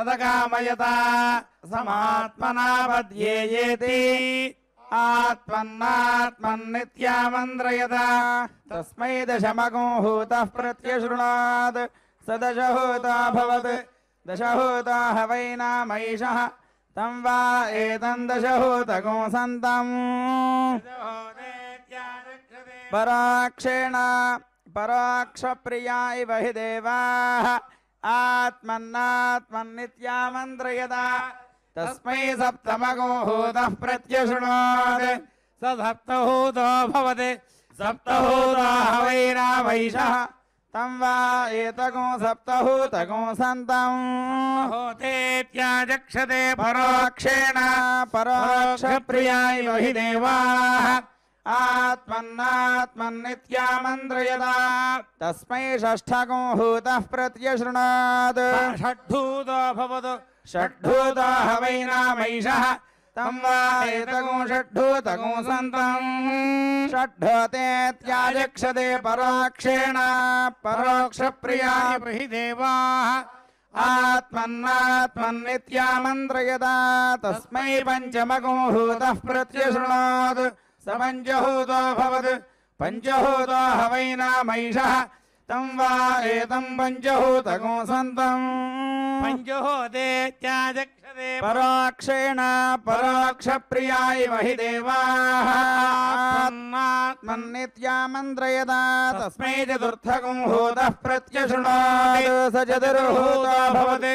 यता समात्मना पद्येयेति आत्मन्नात्मन्नित्यामन्त्रयता तस्मै दशमगो हूतः प्रत्यशृणात्। स दशहूताभवत् दशहूता ह वै नामैषः तं वा एतं दशहूतगो सन्तम् पराक्षेण पराक्षप्रिया इव हि देवाः। आत्मन्नात्मन्नित्यामन्त्रयता तस्मै सप्तमगो हूतः प्रत्यशृणोत्। स सप्तहूतो भवति। सप्तहूता ह वै रामैषः तं वा एतगो सप्तहूतगो सन्तम् होतेत्याचक्षते परोक्षेण परोक्षप्रिया इव हि देवाः आत्मन्नात्मन्नित्यामन्त्रयता तस्मै षष्ठगो हूतः प्रत्यशृणात्। षड्भूतो भवतु। षड्भूता ह वै नामैषः। तं वा एतगो षड्भूतगो सन्तम्। षड्भूतेत्याचक्षते परोक्षेण। परोक्षप्रिया हि देवाः। आत्मन्नात्मन्नित्यामन्त्रयता तस्मै पञ्चमगो हूतः प्रत्यशृणोत् समञ्जहूतो भवत्। पञ्चहूतो हवै नामैषः। तं वा एतं पञ्चहूतगो सन्तम्। पञ्चहोते त्याजक्षते पराक्षेण पराक्षप्रियाय वहि देवात्मन्नित्या मन्त्रयदा तस्मै चतुर्थगुं होतः प्रत्यशृणोत्। स चतुर्हूतो भवति।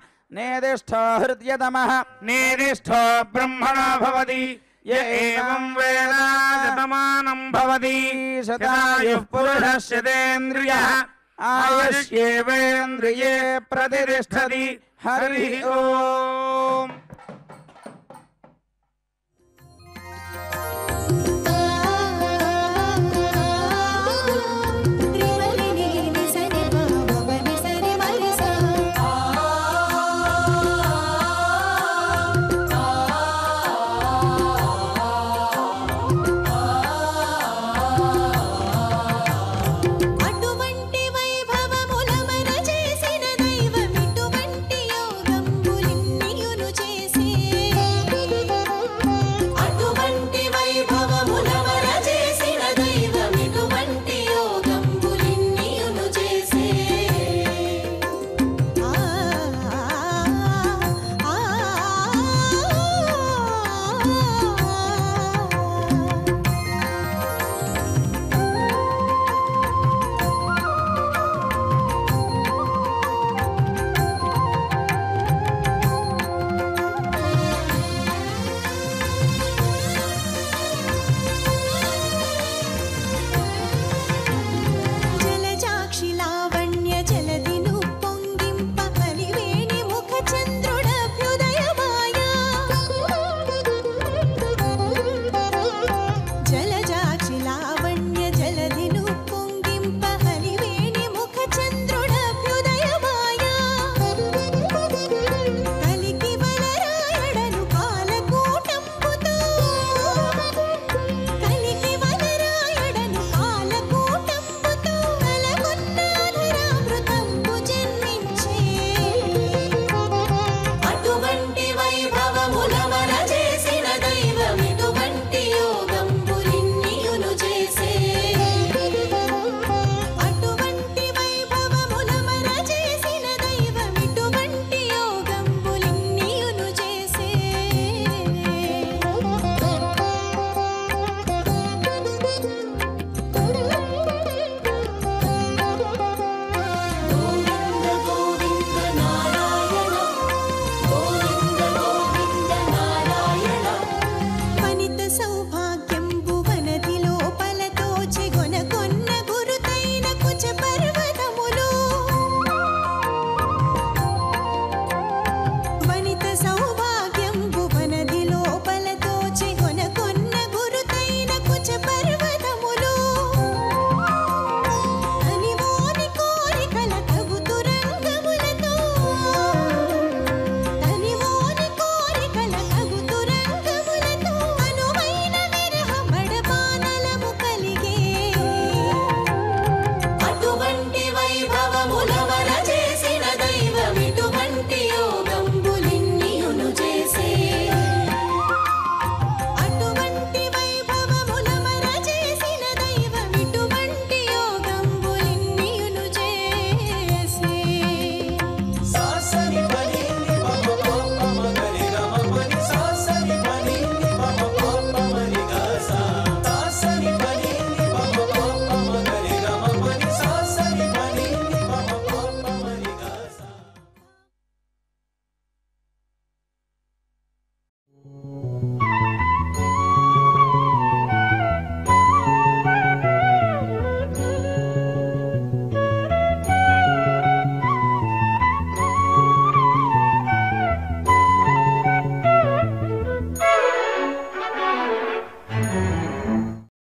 नेदिष्ठ हृद्यतमः। नेदिष्ठो ब्रह्मणो भवति। य एवं वेद शतमानं भवति। शतायुः पुरुषः शतेन्द्रियः आयुष्येवेन्द्रिये प्रतिष्ठति। हरिः ओम्